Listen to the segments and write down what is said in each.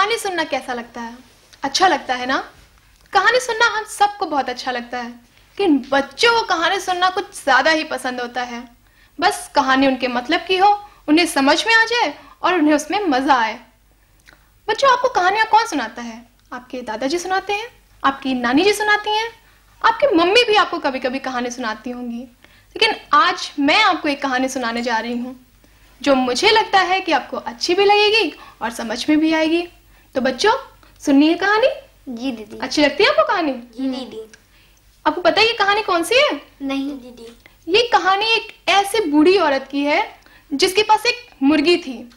कहानी सुनना कैसा लगता है? अच्छा लगता है ना? कहानी सुनना हम सबको बहुत अच्छा लगता है। लेकिन बच्चों को कहानी सुनना कुछ ज़्यादा ही पसंद होता है। बस कहानी उनके मतलब की हो, उन्हें समझ में आ जाए और उन्हें उसमें मज़ा आए। बच्चों, आपको कहानियाँ कौन सुनाता है? आपके दादाजी सुनाते हैं, आपकी नानी जी सुनाती हैं, आपकी मम्मी भी आपको कभी कभी कहानी सुनाती होंगी। लेकिन आज मैं आपको एक कहानी सुनाने जा रही हूँ, जो मुझे लगता है कि आपको अच्छी भी लगेगी और समझ में भी आएगी। तो बच्चों सुनिए कहानी? जी दीदी। अच्छी लगती है आपको कहानी? जी दीदी। आपको पता है ये कहानी कौन सी है? नहीं दीदी। ये कहानी एक ऐसे बूढ़ी औरत की है जिसके पास एक मुर्गी थी।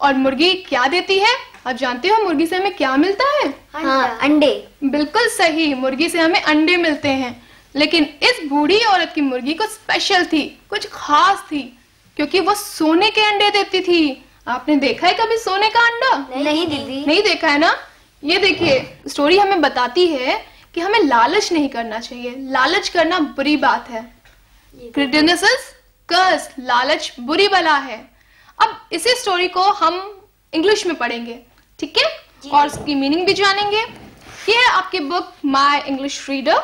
और मुर्गी क्या देती है? आप जानते हो मुर्गी से हमें क्या मिलता है? हाँ अंडे। बिल्कुल सही मुर्गी से हमें अंडे मिलते हैं। लेकिन इस बूढ़ी औरत की मुर्गी कुछ स्पेशल थी कुछ खास थी क्योंकि वो सोने के अंडे देती थी। आपने देखा है कभी सोने का अंडा? नहीं नहीं दीदी। नहीं देखा है ना? ये देखिए स्टोरी हमें बताती है कि हमें लालच नहीं करना चाहिए। लालच करना बुरी बात है। कर्स लालच बुरी बला है। अब इसी स्टोरी को हम इंग्लिश में पढ़ेंगे। ठीक है? और उसकी मीनिंग भी जानेंगे। ये है आपकी बुक माय इंग्लिश रीडर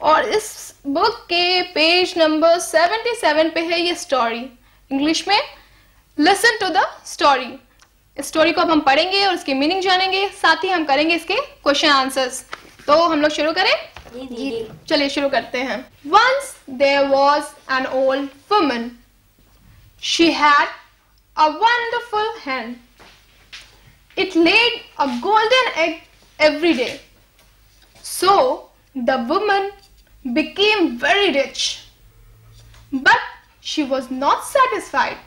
और इस बुक के पेज नंबर 77 पे है ये स्टोरी इंग्लिश में। लिसन टू द स्टोरी इस स्टोरी को अब हम पढ़ेंगे और उसकी मीनिंग जानेंगे साथ ही हम करेंगे इसके क्वेश्चन आंसर्स तो हम लोग शुरू करें? चलिए शुरू करते हैं. Once there was an old woman she had a wonderful hen it laid a golden egg every day. So the woman became very rich. But she was not satisfied.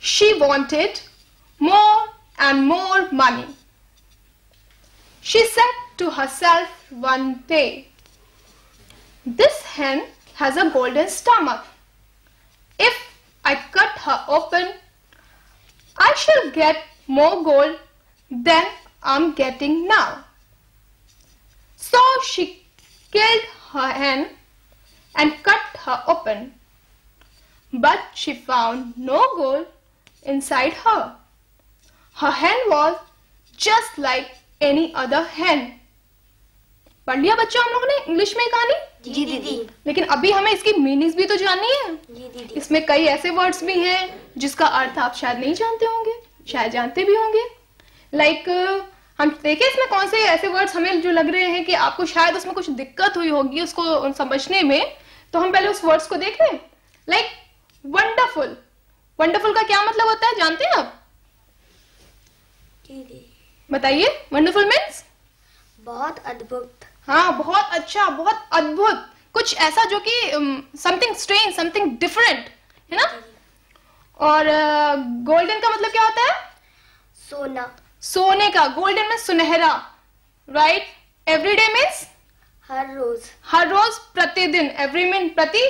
She wanted more and more money she said to herself one day this hen has a golden stomach. If I cut her open, I shall get more gold than I'm getting now. So she killed her hen and cut her open. But she found no gold inside her. Her hen was just like any other hen. पढ़ लिया बच्चों हम लोगों ने English में कहानी? जी दीदी लेकिन अभी हमें इसकी मीनिंग्स भी तो जाननी है। जी दीदी इसमें कई ऐसे वर्ड्स भी हैं जिसका अर्थ आप शायद नहीं जानते होंगे शायद जानते भी होंगे। लाइक हम देखें इसमें कौन से ऐसे वर्ड्स हमें जो लग रहे हैं कि आपको शायद उसमें कुछ दिक्कत हुई होगी उसको समझने में तो हम पहले उस वर्ड्स को देख लें। लाइक वंडरफुल वंडरफुल का क्या मतलब होता है? जानते हैं आप? बताइए वंडरफुल मीन्स बहुत अद्भुत। हाँ बहुत अच्छा बहुत अद्भुत। कुछ ऐसा जो कि समथिंग स्ट्रेंज समथिंग डिफरेंट है ना? और गोल्डन uh, का मतलब क्या होता है? सोना। सोने का। गोल्डन में सुनहरा राइट एवरीडे मीन्स हर रोज। हर रोज प्रतिदिन। एवरी मीन प्रति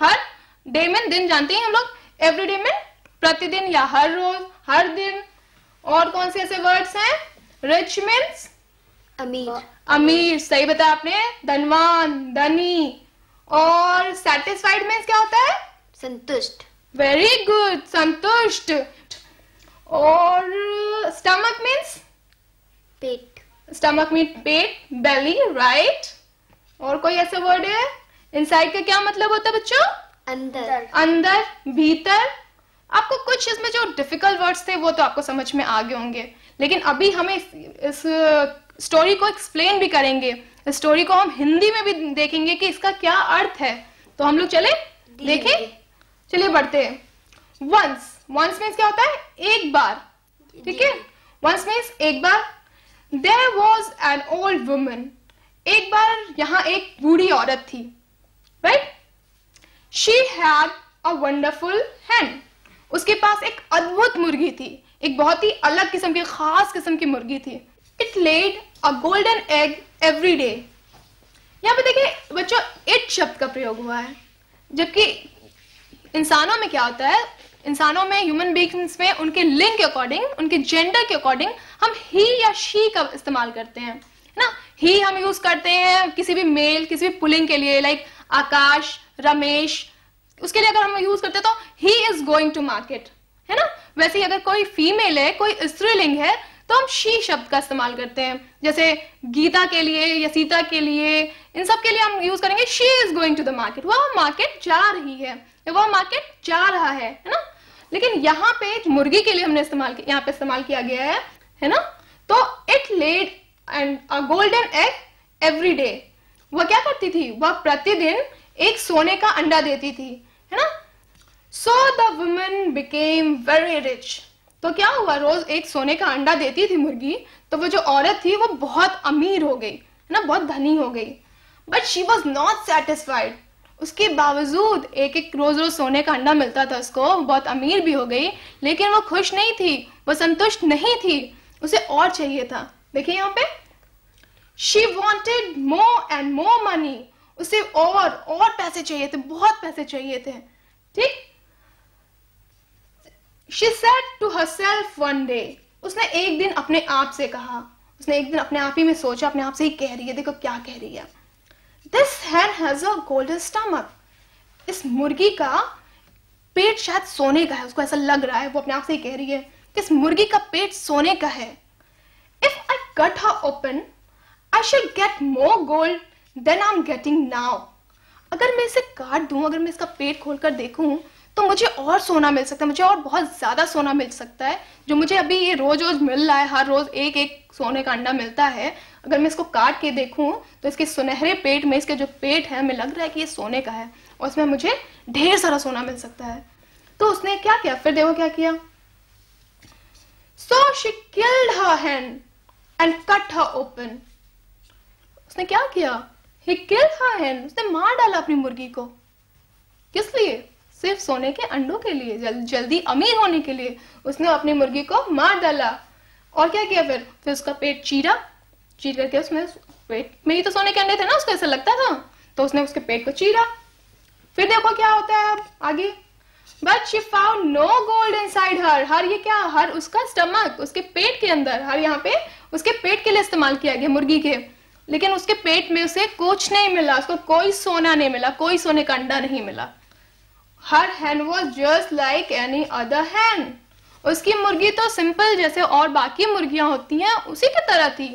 हर डे में दिन। जानते हैं हम लोग? एवरीडे में प्रतिदिन या हर रोज हर दिन? और कौन से ऐसे वर्ड्स हैं? रिच मीन्स अमीर। अमीर सही बताया आपने। धनवान धनी। और सेटिस्फाइड मीन्स क्या होता है? संतुष्ट। वेरी गुड संतुष्ट। और स्टमक मीन्स पेट। स्टमक मीन पेट बेली राइट और कोई ऐसा वर्ड है? इनसाइड का क्या मतलब होता है बच्चों? अंदर। अंदर भीतर। आपको कुछ इसमें जो डिफ़िकल्ट वर्ड्स थे वो तो आपको समझ में आ गए होंगे। लेकिन अभी हमें इस, इस स्टोरी को एक्सप्लेन भी करेंगे। इस स्टोरी को हम हिंदी में भी देखेंगे कि इसका क्या अर्थ है। तो हम लोग चले? देखें? चलिए बढ़ते हैं। वंस वंस मीन्स क्या होता है? एक बार। ठीक है? वंस मीन्स एक बार। There was an old woman एक बार यहाँ एक बूढ़ी औरत थी। Right she had a wonderful hen उसके पास एक अद्भुत मुर्गी थी, एक बहुत ही अलग किस्म की, खास किस्म की मुर्गी थी। It laid a golden egg every day यहाँ पे देखिए, बच्चों इट शब्द का प्रयोग हुआ है। जबकि इंसानों में क्या होता है, इंसानों में ह्यूमन बींग्स में, उनके लिंग के अकॉर्डिंग उनके जेंडर के अकॉर्डिंग हम ही या शी का इस्तेमाल करते हैं। ना? ही हम यूज़ करते हैं किसी भी मेल किसी भी पुलिंग के लिए लाइक आकाश, रमेश उसके लिए अगर हम यूज़ करते तो he is going to market है ना? वैसे ही अगर कोई फीमेल है, कोई स्त्रीलिंग है तो हम शी शब्द का इस्तेमाल करते हैं। जैसे गीता के लिए या सीता के लिए, इन सब के लिए हम यूज़ करेंगे she is going to the market वह मार्केट जा रही है। वह मार्केट जा रहा है है ना? लेकिन यहाँ पे मुर्गी के लिए हमने इस्तेमाल यहाँ पे इस्तेमाल किया गया है है ना? तो it laid and golden egg every day वह क्या करती थी? वह प्रतिदिन एक सोने का अंडा देती थी। है ना? So the woman became very rich तो क्या हुआ? रोज एक सोने का अंडा देती थी मुर्गी तो वो जो औरत थी, वो बहुत अमीर हो गई, है ना? बहुत धनी हो गई। But she was not satisfied उसके बावजूद एक एक रोज रोज सोने का अंडा मिलता था उसको बहुत अमीर भी हो गई, लेकिन वो खुश नहीं थी, वो संतुष्ट नहीं थी, उसे और चाहिए था। देखिए यहाँ पे। She wanted more and more money उसे और और पैसे चाहिए थे, बहुत पैसे चाहिए थे। ठीक? She said to herself one day उसने एक दिन अपने आप से कहा, उसने एक दिन अपने आप ही में सोचा, अपने आप से ही कह रही है, देखो क्या कह रही है। This hen has a golden stomach इस मुर्गी का पेट शायद सोने का है, उसको ऐसा लग रहा है, वो अपने आप से ही कह रही है कि इस मुर्गी का पेट सोने का है। If I cut her open I should get more gold than I am getting now अगर मैं इसे काट दूँ, अगर मैं इसका पेट खोलकर देखूँ तो मुझे और सोना मिल सकता है। मुझे और बहुत ज़्यादा सोना मिल सकता है, जो मुझे अभी ये रोज रोज मिल रहा है, हर रोज एक एक सोने का अंडा मिलता है। अगर मैं इसको काट के देखूँ तो इसके सुनहरे पेट में, इसके जो पेट है, हमें लग रहा है कि ये सोने का है, और इसमें मुझे ढेर सारा सोना मिल सकता है। तो उसने क्या किया? फिर देखो क्या किया। So she killed her hen and cut her open उसने क्या किया? ही किल्ड हर हैंड उसने मार डाला अपनी मुर्गी को। किस लिए? सिर्फ़ सोने के अंडों के लिए जल, जल्दी अमीर होने के लिए। उसने अपनी मुर्गी को मार डाला। और क्या किया फिर? फिर उसका पेट चीरा चीर करके उसमें पेट में ही तो सोने के अंडे थे ना उसको ऐसा लगता था। तो उसने उसके पेट को चीरा। फिर देखो क्या होता है अब आगे। But she found no gold inside her her ये क्या? हर उसका स्टमक उसके पेट के अंदर। हर यहाँ पे उसके पेट के लिए इस्तेमाल किया गया मुर्गी के। लेकिन उसके पेट में उसे कुछ नहीं मिला उसको कोई सोना नहीं मिला कोई सोने का अंडा नहीं मिला। Her hen was just like any other hen उसकी मुर्गी तो सिंपल जैसे और बाकी मुर्गियाँ होती हैं उसी की तरह थी।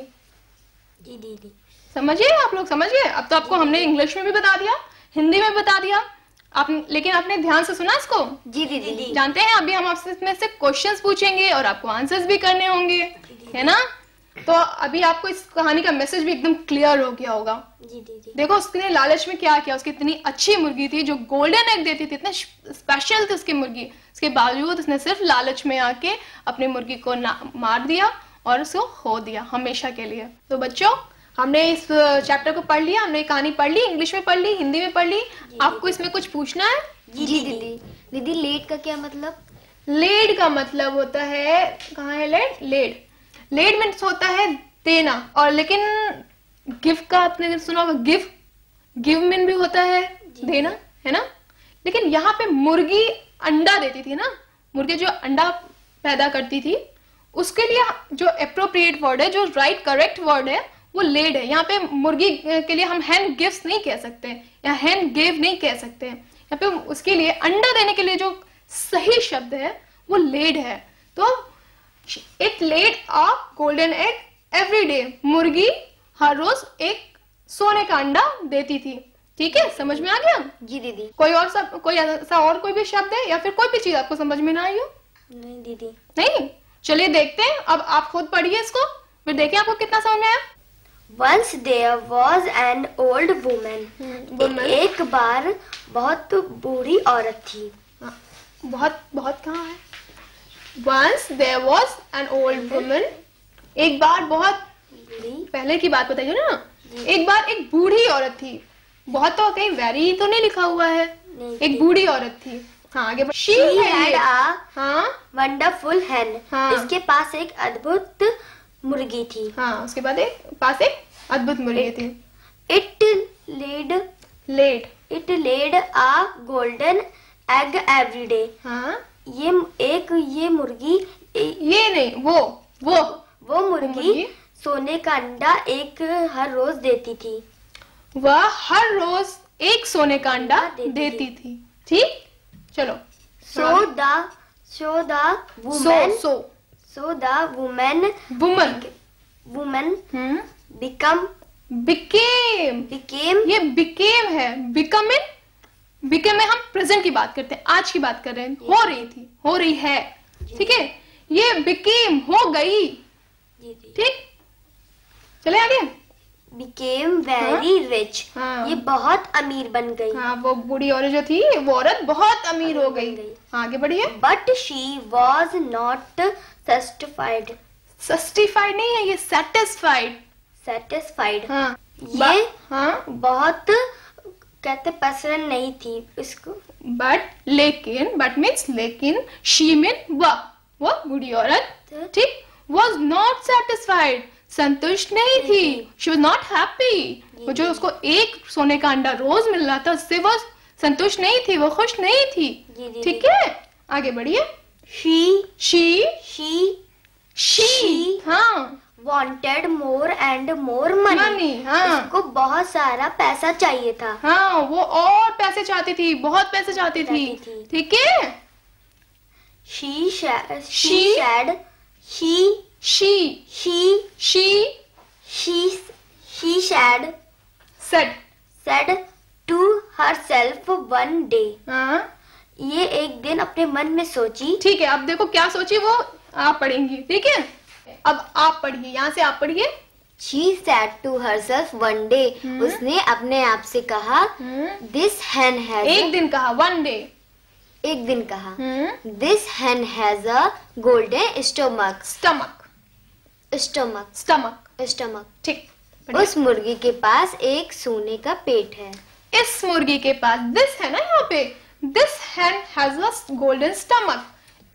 जी दीदी समझिए आप लोग समझिए? अब तो आपको हमने इंग्लिश में भी बता दिया हिंदी में बता दिया। आप लेकिन आपने ध्यान से सुना इसको? जी दीदी जानते हैं अभी हम आपसे इसमें से क्वेश्चंस पूछेंगे और आपको आंसर्स भी करने होंगे है ना? तो अभी आपको इस कहानी का मैसेज भी एकदम क्लियर हो गया होगा। जी दीदी देखो उसने लालच में क्या किया? उसकी इतनी अच्छी मुर्गी थी जो गोल्डन एग देती थी इतने स्पेशल थी उसकी मुर्गी। उसके बावजूद उसने सिर्फ़ लालच में आके अपनी मुर्गी को मार दिया और उसको खो दिया हमेशा के लिए। तो बच्चों हमने इस चैप्टर को पढ़ लिया हमने कहानी पढ़ ली इंग्लिश में पढ़ ली हिंदी में पढ़ ली। आपको इसमें कुछ पूछना है? जी दीदी। दीदी। लेट का क्या मतलब? लेड का मतलब होता है कहाँ है लेड लेड लेड मीन्स होता है देना और लेकिन गिव का आपने सुना होगा गिव गिव मीन भी होता है देना है ना? लेकिन यहाँ पे मुर्गी अंडा देती थी ना मुर्गी जो अंडा पैदा करती थी उसके लिए जो अप्रोप्रिएट वर्ड है जो राइट करेक्ट वर्ड है वो लेड है। यहाँ पे मुर्गी के लिए हम हैंड गिफ्ट नहीं कह सकते या हैंड गिव नहीं कह सकते। यहाँ पे उसके लिए अंडा देने के लिए जो सही शब्द है वो लेड है। तो it laid a golden egg every day मुर्गी हर रोज एक सोने का अंडा देती थी। ठीक है? समझ में आ गया? जी दीदी। कोई और सब कोई ऐसा और कोई भी शब्द है या फिर कोई भी चीज़ आपको समझ में ना आई हो? नहीं दीदी। नहीं? चलिए देखते हैं। अब आप खुद पढ़िए इसको। फिर देखिए आपको कितना समझ में आया। There was an old woman. woman. एक बार बहुत बूढ़ी औरत थी। हाँ, बहुत बहुत कहाँ है? Once there was an old woman. एक बार बहुत पहले की बात बताइए ना। एक बार एक बूढ़ी औरत थी। बहुत तो कहीं वेरी तो नहीं लिखा हुआ है। एक बूढ़ी औरत थी। हाँ आगे शी She had हाँ। wonderful hen. हाँ। इसके पास एक अद्भुत मुर्गी थी। हाँ उसके बाद एक पास एक अद्भुत मुर्गी थी। It laid let it laid a golden egg every day. हाँ। ये एक ये मुर्गी ए- ये नहीं वो वो। वो मुर्गी मुर्गी? सोने का अंडा एक हर रोज देती थी। वह हर रोज एक सोने का अंडा देती देती थी। ठीक? चलो। So the so the so woman. So so the woman woman. Woman. Hmm. become became. became ये बिकेम है। बिकम इन बिकम में हम प्रेजेंट की बात करते हैं आज की बात कर रहे हैं। हो रही थी हो रही है। ठीक है? ये बिकेम हो गई। ठीक? चले आगे। very rich हाँ। ये बहुत अमीर बन गई। हाँ वो बूढ़ी औरत जो थी वो औरत बहुत अमीर हो गई। हाँ, आगे बढ़िए। But she was not satisfied सस्टिफाइड नहीं है ये सेटिस्फाइड satisfied हाँ। ये हाँ। बहुत कहते पसंद नहीं थी इसको बट लेकिन बट मीन्स लेकिन शी मीन वह वो बूढ़ी औरत ठीक? वॉज़ नॉट सेटिस्फाइड संतुष्ट नहीं थी। शी वॉज़ नॉट हैप्पी वो जो उसको एक सोने का अंडा रोज मिल रहा था उससे वो संतुष्ट नहीं थी वो खुश नहीं थी। ठीक है? आगे बढ़िए। She शी she शी हाँ। Wanted more and more money. Money हाँ। उसको बहुत सारा पैसा चाहिए था। हाँ वो और पैसे चाहती थी बहुत पैसे चाहती थी। ठीक है? She, She- said she? She she? She she she said said said to herself one day. हाँ। ये एक दिन अपने मन में सोची। ठीक है अब देखो क्या सोची वो। आप पढ़ेंगी। ठीक है? अब आप पढ़िए यहाँ से आप पढ़िए। She said to herself one day उसने अपने आप से कहा this hen has एक दिन कहा वन डे एक दिन कहा this hen has a golden stomach. Stomach stomach stomach stomach ठीक उस मुर्गी के पास एक सोने का पेट है। इस मुर्गी के पास दिस है ना यहाँ पे? This hen has a golden stomach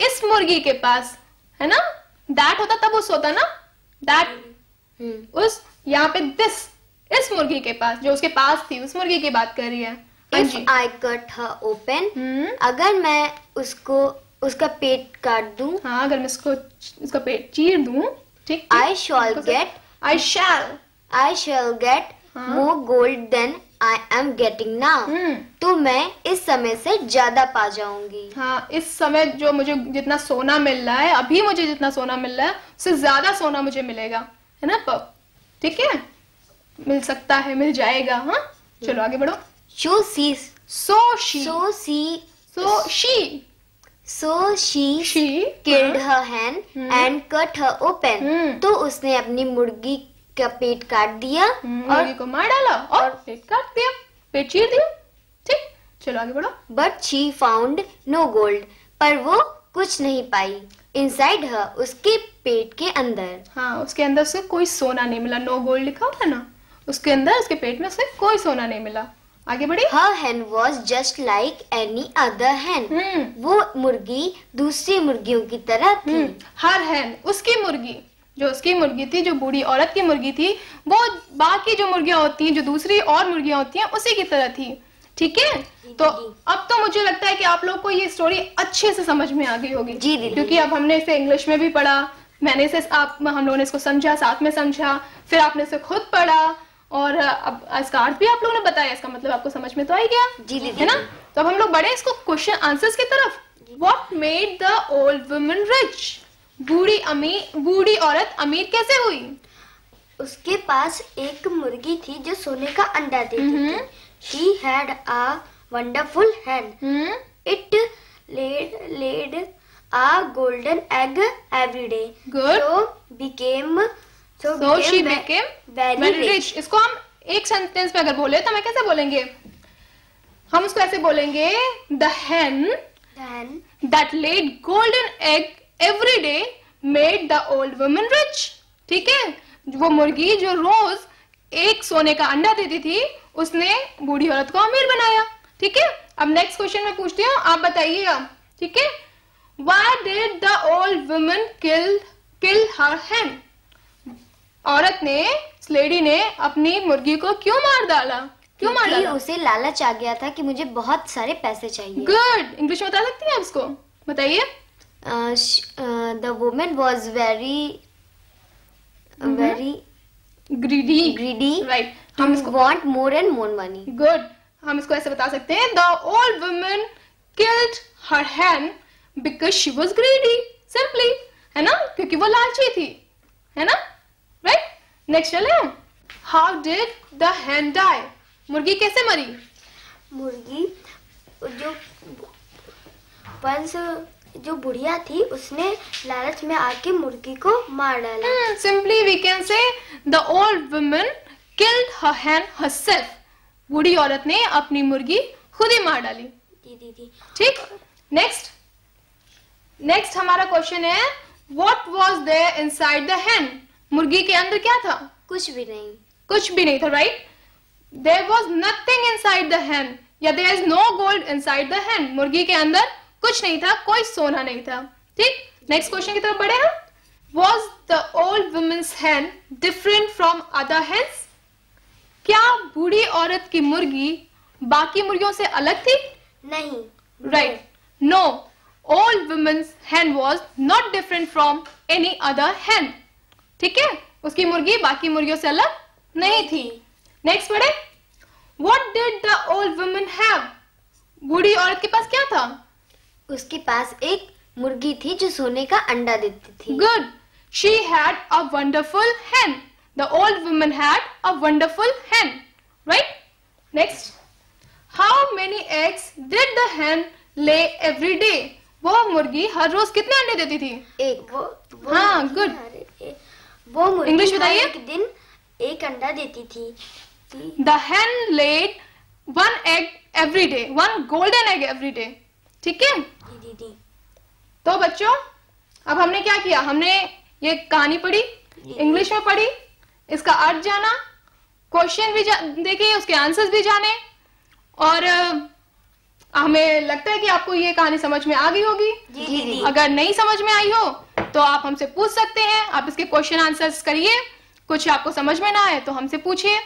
इस मुर्गी के पास है ना? दैट होता तब उस होता ना? दैट उस यहाँ पे दिस इस मुर्गी के पास जो उसके पास थी उस मुर्गी की बात कर रही है। If I cut her open hmm, अगर मैं उसको उसका पेट काट दूँ हाँ अगर मैं उसको उसका पेट चीर दूँ ठीक I shall get I shall I shall get हाँ। more gold than am getting now. तो मैं इस समय से ज़्यादा पा जाऊँगी। हाँ इस समय जो मुझे जितना सोना मिल रहा है अभी मुझे जितना सोना मिल रहा है उससे ज़्यादा सोना मुझे मिलेगा। है ना पप? ठीक है? मिल सकता है मिल जाएगा हाँ? चलो आगे बढ़ो। So she so she so she so she so she killed her hen and cut her open. Hmm. तो उसने अपनी मुर्गी का पेट काट दिया और मुर्गी को मार डाला और और पेट काट दिया पेट चीर दिया। ठीक चलो आगे बढ़ो। But she found no gold पर वो कुछ नहीं पाई। इनसाइड हर उसके पेट के अंदर। हाँ उसके अंदर से कोई सोना नहीं मिला। नो गोल्ड लिखा हुआ ना? उसके अंदर उसके पेट में से कोई सोना नहीं मिला। आगे बढ़ी हर was just like any other hen हम्म। वो मुर्गी दूसरी मुर्गियों की तरह थी। हम्म, हर हैन उसकी मुर्गी। जो उसकी मुर्गी थी जो बूढ़ी औरत की मुर्गी थी वो बाकी जो मुर्गियाँ होती हैं जो दूसरी और मुर्गियाँ होती हैं उसी की तरह थी। ठीक है? तो अब तो मुझे लगता है कि आप लोग को ये स्टोरी अच्छे से समझ में आ गई होगी। जी दीदी। क्योंकि अब हमने इसे इंग्लिश में भी पढ़ा मैंने इसे आप हम लोगों ने इसको समझा साथ में समझा फिर आपने इसे खुद पढ़ा और अब इसका अर्थ भी आप लोगों ने बताया इसका मतलब आपको समझ में तो आ ही गया जी दीदी। है ना? तो अब हम लोग बढ़े इसको क्वेश्चन आंसर्स की तरफ़। What made the old woman rich बूढ़ी अमीर बूढ़ी औरत अमीर कैसे हुई? उसके पास एक मुर्गी थी जो सोने का अंडा देती। थी। She had a wonderful hen. it laid laid a golden egg every day. Good. so became so, so she became very very rich. Rich इसको हम एक सेंटेंस में अगर बोले तो हमें कैसे बोलेंगे? हम उसको ऐसे बोलेंगे the hen then that laid golden egg day made the old woman rich ठीक है? वो मुर्गी जो रोज एक सोने का अंडा देती थी उसने बूढ़ी औरत को अमीर बनाया। ठीक है? अब नेक्स्ट क्वेश्चन में पूछती हूँ आप बताइएगा ठीक है? Why did the old woman kill kill her hen? औरत ने लेडी ने अपनी मुर्गी को क्यों मार डाला? क्यों मार डाला? उसे लालच आ गया था कि मुझे बहुत सारे पैसे चाहिए। गुड इंग्लिश में बता सकती हैं आप इसको? बताइए। The woman was very very greedy greedy. Right हम इसको want more and more money. Good हम इसको ऐसे बता सकते हैं the old woman killed her hen because she was greedy simply है ना? क्योंकि वो लालची थी। है ना? राइट नेक्स्ट चले हम। How did the hen die मुर्गी कैसे मरी? मुर्गी जो पंस जो बुढ़िया थी उसने लालच में आके मुर्गी को मार डाला। Simply we can say the old woman killed her hen herself बूढ़ी औरत ने अपनी मुर्गी खुद ही मार डाली। दी दी दी ठीक? नेक्स्ट नेक्स्ट हमारा क्वेश्चन है what was there inside the hen मुर्गी के अंदर क्या था? कुछ भी नहीं। कुछ भी नहीं था right there was nothing inside the hen या there is no gold inside the hen मुर्गी के अंदर कुछ नहीं था कोई सोना नहीं था। ठीक? नेक्स्ट क्वेश्चन की तरफ़ बढ़े हम। Was the old woman's hen different from other hens क्या बूढ़ी औरत की मुर्गी बाकी मुर्गियों से अलग थी? नहीं। Right no old woman's hen was not different from any other hen ठीक है? उसकी मुर्गी बाकी मुर्गियों से अलग नहीं थी। नेक्स्ट बढ़े what did the old woman have? बूढ़ी औरत के पास क्या था? उसके पास एक मुर्गी थी जो सोने का अंडा देती थी। Good she had a wonderful hen the old woman had a wonderful hen right next how many eggs did the hen lay every day वो मुर्गी हर रोज कितने अंडे देती थी? एक। वो, वो हाँ गुड वो मुर्गी इंग्लिश बताइए। एक दिन एक अंडा देती थी। The hen laid one egg every day one golden egg every day ठीक है? दी दी दी तो बच्चों अब हमने क्या किया? हमने ये कहानी पढ़ी इंग्लिश में पढ़ी इसका अर्थ जाना क्वेश्चन भी जा- देखे उसके आंसर्स भी जाने और हमें लगता है कि आपको ये कहानी समझ में आ गई होगी। जी अगर नहीं समझ में आई हो तो आप हमसे पूछ सकते हैं। आप इसके क्वेश्चन आंसर्स करिए। कुछ आपको समझ में ना आए तो हमसे पूछिए।